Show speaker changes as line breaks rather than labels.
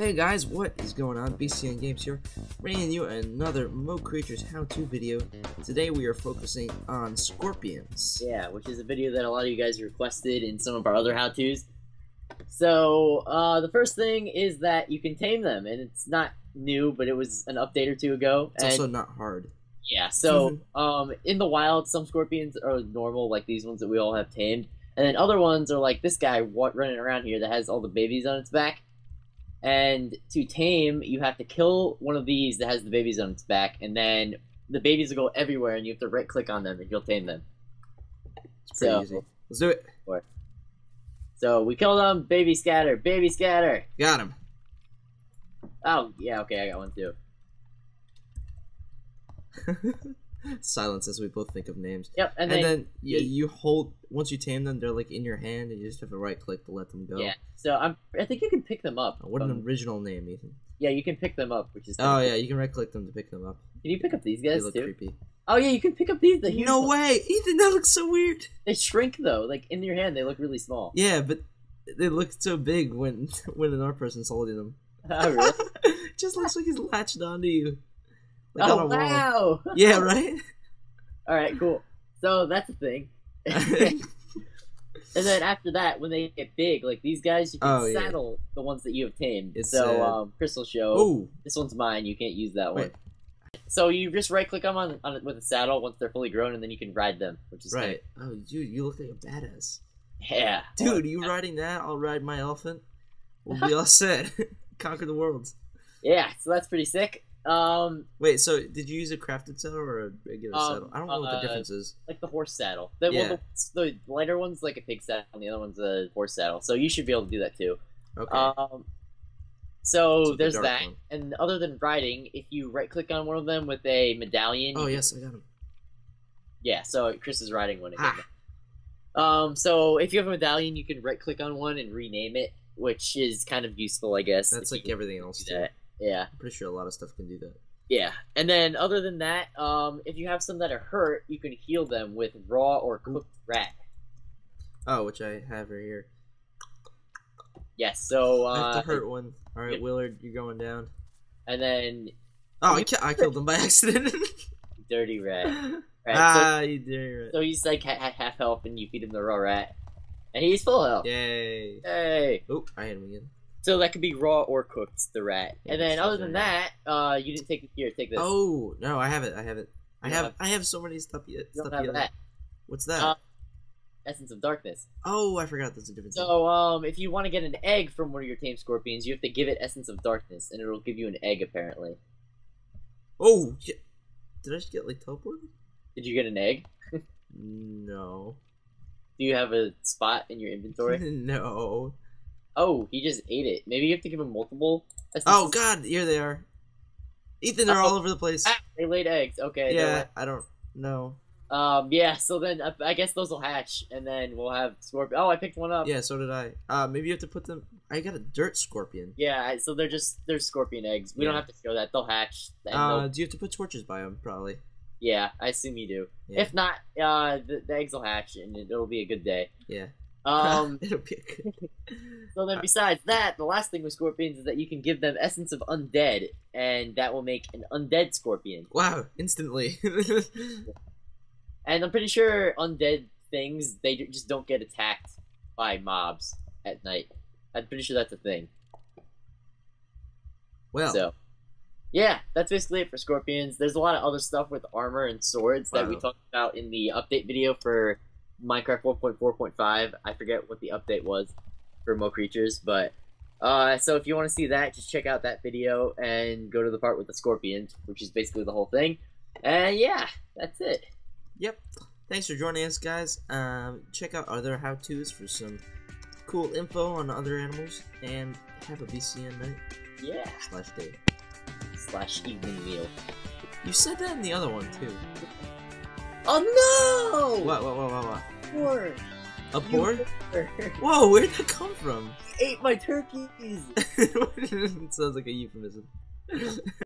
Hey guys, what is going on? BCN Games here, bringing you another Mo Creatures how-to video. Today we are focusing on scorpions.
Yeah, which is a video that a lot of you guys requested in some of our other how-tos. So, uh, the first thing is that you can tame them, and it's not new, but it was an update or two ago.
It's
and,
also not hard.
yeah, so, um, in the wild, some scorpions are normal, like these ones that we all have tamed, and then other ones are like this guy running around here that has all the babies on its back. And to tame, you have to kill one of these that has the babies on its back, and then the babies will go everywhere, and you have to right click on them, and you'll tame them.
It's pretty
So-
easy. Let's do it.
So we killed them. Baby scatter. Baby scatter.
Got him.
Oh yeah, okay, I got one too.
Silence as we both think of names.
Yep, and,
And,
then,
then, you, you hold once you tame them, they're like in your hand, and you just have to right click to let them go.
yeah. So I'm. I think you can pick them up.
Oh, What an
Um,
original name, Ethan.
yeah, you can pick them up, which is.
Oh yeah, you can right click them to pick them up.
Can you pick up these
They
guys
look
too?
creepy.
Oh yeah, you can pick up these. The
No
ones.
way, Ethan. That looks so weird.
They shrink though. Like in your hand, they look really small.
Yeah, but they look so big when when another person's holding them.
oh really?
just looks like he's latched onto you.
Oh
on a wall.
wow.
Yeah, right.
All right, cool. So that's a thing. and then after that, when they get big, like these guys, you can
Oh, yeah.
saddle the ones that you have tamed.
It's,
so
uh,
um, Crystal Show.
oh,
This one's mine. You can't use that
Wait.
one. So you just right click them on, on it with a saddle once they're fully grown, and then you can ride them, which is
right. Oh, dude, you look like a badass.
Yeah,
Dude, you riding that? I'll ride my elephant. We'll be all set. Conquer the world.
Yeah, so that's pretty sick. Um,
Wait, so did you use a crafted saddle or a regular
Um,
saddle? I don't know what the
uh,
difference is.
like the horse saddle. The,
Yeah.
well, the, the lighter one's like a pig saddle, and the other one's a horse saddle. So you should be able to do that too.
Okay.
Um, so there's
dark
that,
one.
and other than riding, if you right click on one of them with a medallion,
oh yes, I got him.
Yeah, so Chris is riding one again.
Ah.
Um, so if you have a medallion, you can right click on one and rename it, which is kind of useful, I guess.
That's like everything else.
that. Yeah,
I'm pretty sure a lot of stuff can do that.
yeah. And then other than that, um, if you have some that are hurt, you can heal them with raw or cooked rat.
Oh, which I have right here.
Yes. So
I have
uh,
to hurt one. All right,
yeah.
Willard, you're going down.
and then
Oh, I, ki- I killed him by accident.
dirty rat. Right.
ah, you did
so, so he's like ha- ha- half health, and you feed him the raw rat, and he's full health.
Yay.
Hey.
Oh, I hit him again.
So that could be raw or cooked, the rat.
Yeah,
and then other than that, uh, you didn't take here. Take this.
Oh no, I have it. I have it. I have.
have-
I have so many stuff yet. Stuff
have
yet.
that.
What's that?
Uh, Essence of Darkness.
oh, I forgot. That's a different. thing.
So, um, if you want to get an egg from one of your tame scorpions, you have to give it Essence of Darkness, and it'll give you an egg. Apparently,
Oh, did I just get like teleported?
did you get an egg?
No.
Do you have a spot in your inventory?
no.
Oh, he just ate it. Maybe you have to give him multiple. Essences.
Oh God, here they are. Ethan, they're
Oh.
all over the place.
Ah, they laid eggs. Okay.
yeah, I don't know.
Um. Yeah. So then, I- I guess those will hatch, and then we'll have scorpion. Oh, I picked one up.
Yeah, so did I. Uh, maybe you have to put them. I got a dirt scorpion.
Yeah. So they're just they're scorpion eggs. We don't have to show that. They'll hatch.
Uh,
they'll-
do you have to put torches by them? Probably.
yeah. I assume you do.
Yeah.
If not, uh, the, the eggs will hatch, and it, it'll be a good day.
yeah.
Um.
It'll be a good.
So then, besides that, the last thing with scorpions is that you can give them essence of undead, and that will make an undead scorpion.
Wow! Instantly.
And I'm pretty sure undead things they just don't get attacked by mobs at night. I'm pretty sure that's a thing.
well.
So, yeah, that's basically it for scorpions. There's a lot of other stuff with armor and swords that we talked about in the update video for Minecraft 1.4.5. I forget what the update was for Mo Creatures, but uh, so if you want to see that, just check out that video and go to the part with the scorpions, which is basically the whole thing. And yeah, that's it.
Yep. Thanks for joining us, guys. Um, check out other how-tos for some cool info on other animals, and have a BCN night
Yeah.
slash day.
Slash evening meal.
You said that in the other one too.
Oh no!
What? What? What? What? what? A board? Whoa! Where'd that come from?
ate my turkeys.
sounds like a euphemism.